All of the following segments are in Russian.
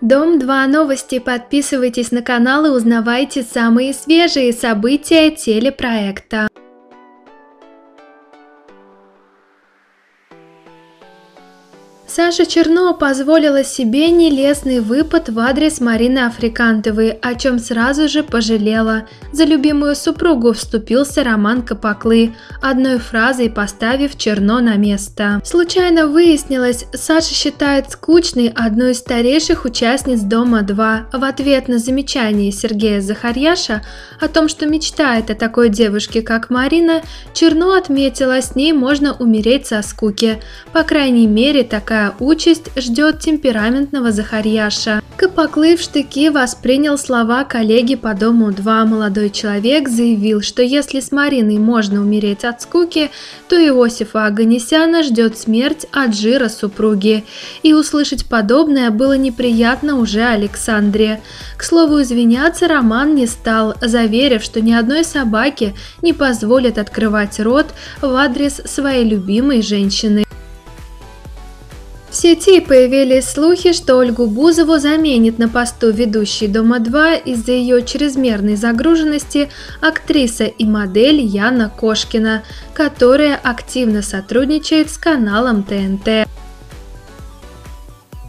Дом 2 новости. Подписывайтесь на канал и узнавайте самые свежие события телепроекта. Саша Черно позволила себе нелестный выпад в адрес Марины Африкантовой, о чем сразу же пожалела. За любимую супругу вступился Роман Капаклы, одной фразой поставив Черно на место. Случайно выяснилось, Саша считает скучной одну из старейших участниц Дома-2. В ответ на замечание Сергея Захарьяша о том, что мечтает о такой девушке, как Марина, Черно отметила, с ней можно умереть со скуки. По крайней мере, такая участь ждет темпераментного Захарьяша. Капаклы в штыки воспринял слова коллеги по дому 2. Молодой человек заявил, что если с Мариной можно умереть от скуки, то Иосифа Аганесяна ждет смерть от жира супруги. И услышать подобное было неприятно уже Александре. К слову, извиняться Роман не стал, заверив, что ни одной собаке не позволит открывать рот в адрес своей любимой женщины. Сети появились слухи, что Ольгу Бузову заменит на посту ведущей «Дома-2» из-за ее чрезмерной загруженности актриса и модель Яна Кошкина, которая активно сотрудничает с каналом ТНТ.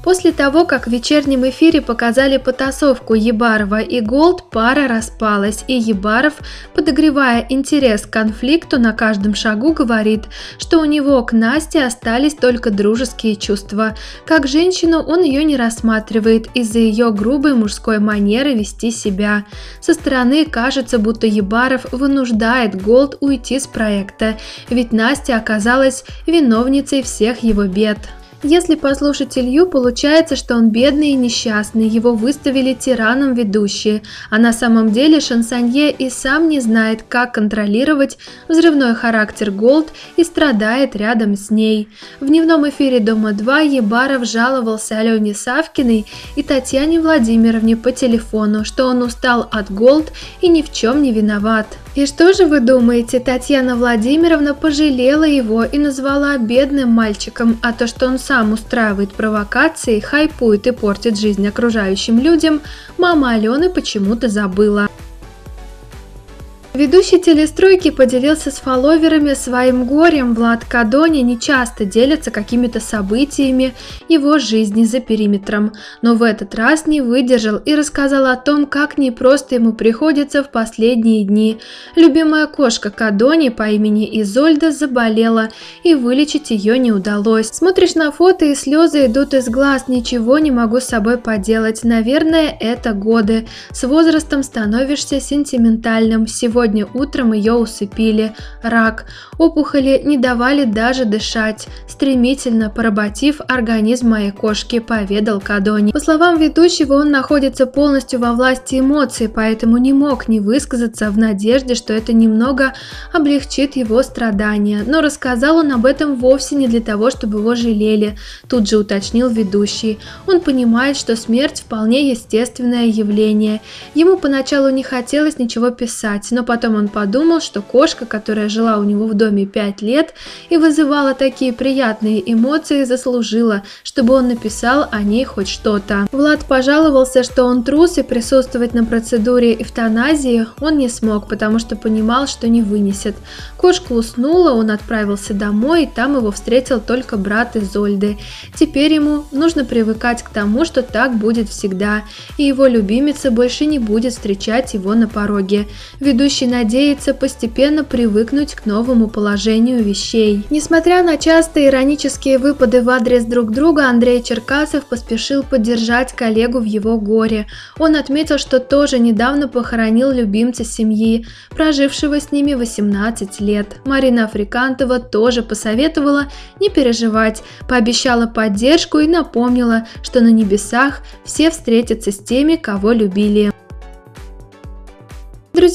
После того, как в вечернем эфире показали потасовку Ебарова и Голд, пара распалась, и Ебаров, подогревая интерес к конфликту на каждом шагу, говорит, что у него к Насте остались только дружеские чувства. Как женщину он ее не рассматривает из-за ее грубой мужской манеры вести себя. Со стороны кажется, будто Ебаров вынуждает Голд уйти с проекта, ведь Настя оказалась виновницей всех его бед. Если послушать Илью, получается, что он бедный и несчастный, его выставили тираном ведущие, а на самом деле шансонье и сам не знает, как контролировать взрывной характер Голд и страдает рядом с ней. В дневном эфире «Дома-2» Ебаров жаловался Алене Савкиной и Татьяне Владимировне по телефону, что он устал от Голд и ни в чем не виноват. И что же вы думаете, Татьяна Владимировна пожалела его и назвала бедным мальчиком, а то, что он сам устраивает провокации, хайпует и портит жизнь окружающим людям, мама Алены почему-то забыла. Ведущий телестройки поделился с фолловерами своим горем. Влад Кадони не часто делится какими-то событиями его жизни за периметром, но в этот раз не выдержал и рассказал о том, как непросто ему приходится в последние дни. Любимая кошка Кадони по имени Изольда заболела, и вылечить ее не удалось. Смотришь на фото, и слезы идут из глаз, ничего не могу с собой поделать. Наверное, это годы. С возрастом становишься сентиментальным. Сегодня Сегодня утром ее усыпили. Рак. Опухоли не давали даже дышать, стремительно поработив организм моей кошки, поведал Кадони. По словам ведущего, он находится полностью во власти эмоций, поэтому не мог не высказаться в надежде, что это немного облегчит его страдания. Но рассказал он об этом вовсе не для того, чтобы его жалели, тут же уточнил ведущий. Он понимает, что смерть вполне естественное явление. Ему поначалу не хотелось ничего писать, но потом он подумал, что кошка, которая жила у него в доме 5 лет и вызывала такие приятные эмоции, заслужила, чтобы он написал о ней хоть что-то. Влад пожаловался, что он трус и присутствовать на процедуре эвтаназии он не смог, потому что понимал, что не вынесет. Кошка уснула, он отправился домой, и там его встретил только брат Изольды. Теперь ему нужно привыкать к тому, что так будет всегда, и его любимица больше не будет встречать его на пороге. Ведущий Ведущий надеется постепенно привыкнуть к новому положению вещей. Несмотря на частые иронические выпады в адрес друг друга, Андрей Черкасов поспешил поддержать коллегу в его горе. Он отметил, что тоже недавно похоронил любимца семьи, прожившего с ними 18 лет. Марина Африкантова тоже посоветовала не переживать, пообещала поддержку и напомнила, что на небесах все встретятся с теми, кого любили.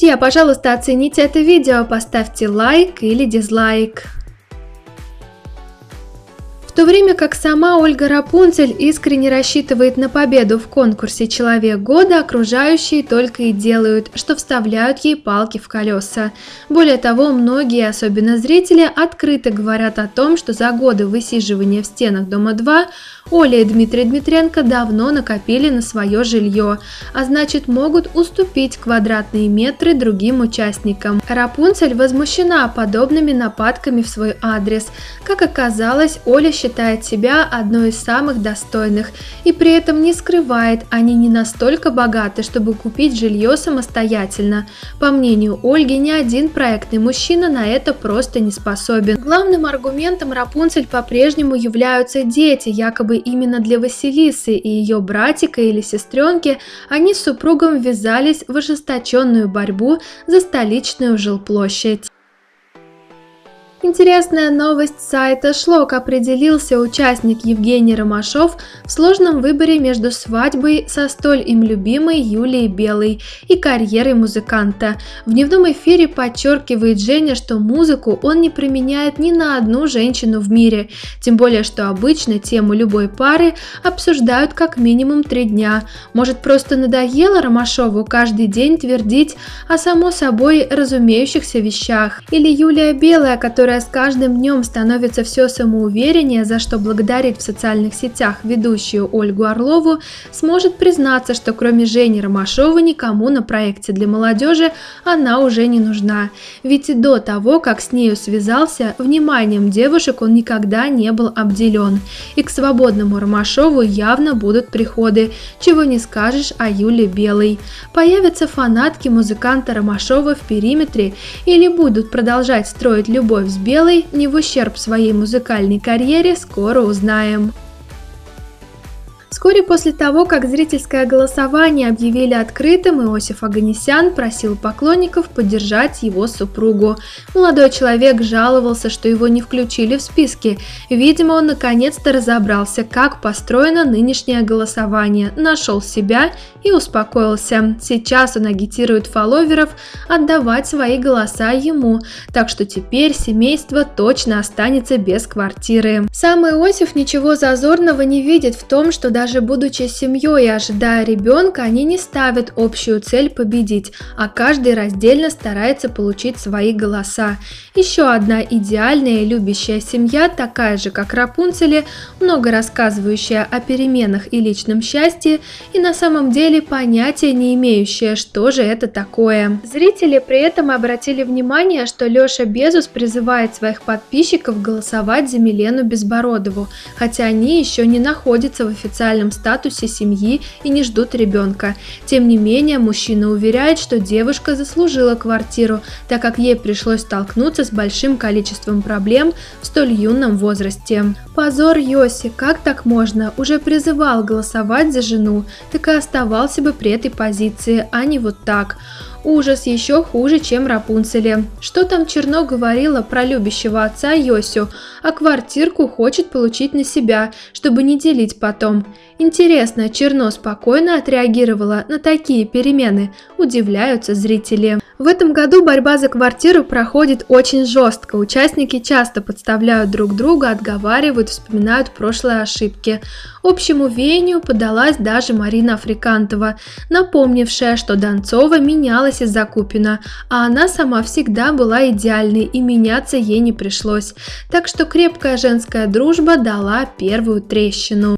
Друзья, пожалуйста, оцените это видео, поставьте лайк или дизлайк. То время как сама Ольга Рапунцель искренне рассчитывает на победу в конкурсе «Человек года», окружающие только и делают, что вставляют ей палки в колеса. Более того, многие, особенно зрители, открыто говорят о том, что за годы высиживания в стенах Дома-2 Оля и Дмитрий Дмитренко давно накопили на свое жилье, а значит могут уступить квадратные метры другим участникам. Рапунцель возмущена подобными нападками в свой адрес. Как оказалось, Оля считает себя одной из самых достойных и при этом не скрывает, они не настолько богаты, чтобы купить жилье самостоятельно. По мнению Ольги, ни один проектный мужчина на это просто не способен. Главным аргументом Рапунцель по-прежнему являются дети, якобы именно для Василисы и ее братика или сестренки они с супругом ввязались в ожесточенную борьбу за столичную жилплощадь. Интересная новость сайта Шлок определился участник Евгений Ромашов в сложном выборе между свадьбой со столь им любимой Юлией Белой и карьерой музыканта. В дневном эфире подчеркивает Женя, что музыку он не применяет ни на одну женщину в мире, тем более, что обычно тему любой пары обсуждают как минимум три дня. Может просто надоело Ромашову каждый день твердить о само собой разумеющихся вещах. Или Юлия Белая, которая которая с каждым днем становится все самоувереннее, за что благодарит в социальных сетях ведущую Ольгу Орлову, сможет признаться, что кроме Жени Ромашова никому на проекте для молодежи она уже не нужна. Ведь и до того, как с нею связался, вниманием девушек он никогда не был обделен. И к свободному Ромашову явно будут приходы, чего не скажешь о Юле Белой. Появятся фанатки музыканта Ромашова в периметре или будут продолжать строить любовь с Белой не в ущерб своей музыкальной карьере скоро узнаем. Вскоре после того, как зрительское голосование объявили открытым, Иосиф Аганесян просил поклонников поддержать его супругу. Молодой человек жаловался, что его не включили в списки. Видимо, он наконец-то разобрался, как построено нынешнее голосование, нашел себя и успокоился. Сейчас он агитирует фолловеров отдавать свои голоса ему, так что теперь семейство точно останется без квартиры. Сам Иосиф ничего зазорного не видит в том, что даже даже будучи семьей и ожидая ребенка, они не ставят общую цель победить, а каждый раздельно старается получить свои голоса. Еще одна идеальная и любящая семья, такая же как Рапунцели, много рассказывающая о переменах и личном счастье, и на самом деле понятия не имеющая, что же это такое. Зрители при этом обратили внимание, что Леша Безус призывает своих подписчиков голосовать за Милену Безбородову, хотя они еще не находятся в официальном социальном статусе семьи и не ждут ребенка. Тем не менее, мужчина уверяет, что девушка заслужила квартиру, так как ей пришлось столкнуться с большим количеством проблем в столь юном возрасте. Позор Йоси, как так можно? Уже призывал голосовать за жену, так и оставался бы при этой позиции, а не вот так. Ужас еще хуже, чем Рапунцеле. Что там Черно говорила про любящего отца Йосю, а квартирку хочет получить на себя, чтобы не делить потом. Интересно, Черно спокойно отреагировала на такие перемены, удивляются зрители. В этом году борьба за квартиру проходит очень жестко. Участники часто подставляют друг друга, отговаривают, вспоминают прошлые ошибки. Общему веянию подалась даже Марина Африкантова, напомнившая, что Донцова менялась из-за Купина, а она сама всегда была идеальной и меняться ей не пришлось. Так что крепкая женская дружба дала первую трещину.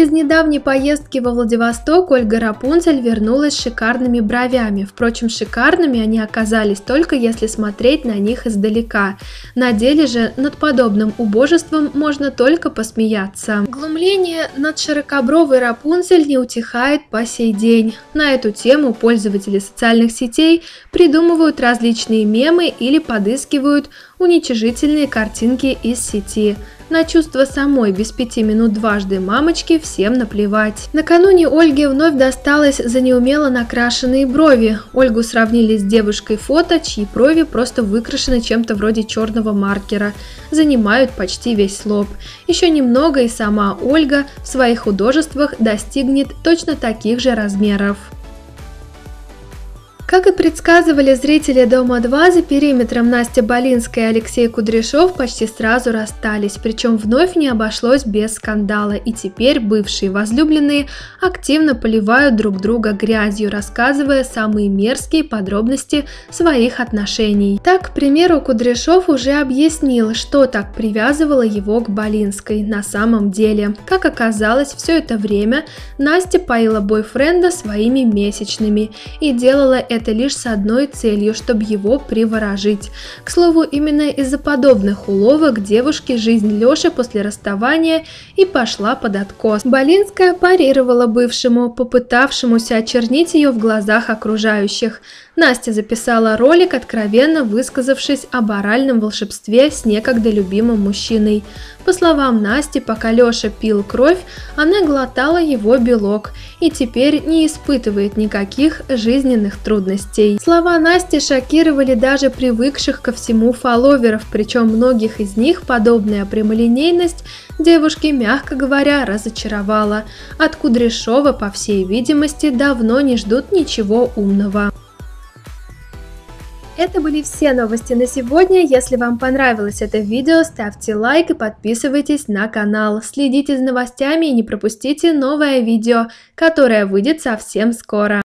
Из недавней поездки во Владивосток Ольга Рапунцель вернулась с шикарными бровями. Впрочем, шикарными они оказались только если смотреть на них издалека. На деле же над подобным убожеством можно только посмеяться. Глумление над широкобровой Рапунцель не утихает по сей день. На эту тему пользователи социальных сетей придумывают различные мемы или подыскивают уничижительные картинки из сети. На чувство самой без пяти минут дважды мамочки всем наплевать. Накануне Ольге вновь досталось за неумело накрашенные брови. Ольгу сравнили с девушкой фото, чьи брови просто выкрашены чем-то вроде черного маркера. Занимают почти весь лоб. Еще немного и сама Ольга в своих художествах достигнет точно таких же размеров. Как и предсказывали зрители «Дома-2», за периметром Настя Болинская и Алексей Кудряшов почти сразу расстались, причем вновь не обошлось без скандала, и теперь бывшие возлюбленные активно поливают друг друга грязью, рассказывая самые мерзкие подробности своих отношений. Так, к примеру, Кудряшов уже объяснил, что так привязывало его к Болинской на самом деле. Как оказалось, все это время Настя поила бойфренда своими месячными и делала это это лишь с одной целью, чтобы его приворожить. К слову, именно из-за подобных уловок девушки жизнь Лёши после расставания и пошла под откос. Болинская парировала бывшему, попытавшемуся очернить ее в глазах окружающих. Настя записала ролик, откровенно высказавшись об оральном волшебстве с некогда любимым мужчиной. По словам Насти, пока Лёша пил кровь, она глотала его белок и теперь не испытывает никаких жизненных трудностей. Слова Насти шокировали даже привыкших ко всему фолловеров, причем многих из них подобная прямолинейность девушки, мягко говоря, разочаровала. От Кудряшова, по всей видимости, давно не ждут ничего умного. Это были все новости на сегодня. Если вам понравилось это видео, ставьте лайк и подписывайтесь на канал. Следите за новостями и не пропустите новое видео, которое выйдет совсем скоро.